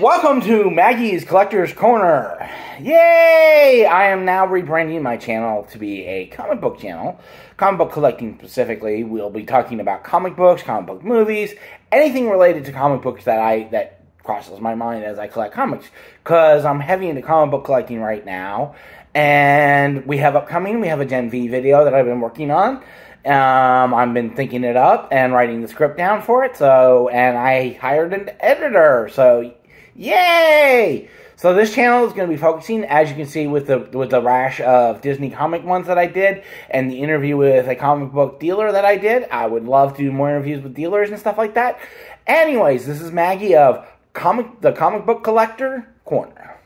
Welcome to Maggie's Collector's Corner. Yay! I am now rebranding my channel to be a comic book channel. Comic book collecting specifically. We'll be talking about comic books, comic book movies, anything related to comic books that I that crosses my mind as I collect comics. Cause I'm heavy into comic book collecting right now. And we have upcoming, we have a Gen V video that I've been working on. Um, I've been thinking it up and writing the script down for it. So, and I hired an editor. So, yay! So this channel is going to be focusing, as you can see, with the with the rash of Disney comic ones that I did, and the interview with a comic book dealer that I did. I would love to do more interviews with dealers and stuff like that. Anyways, this is Maggie of comic the comic book collector corner.